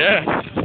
Yeah.